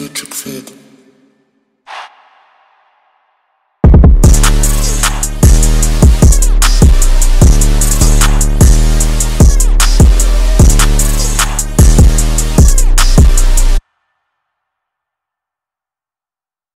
you took food.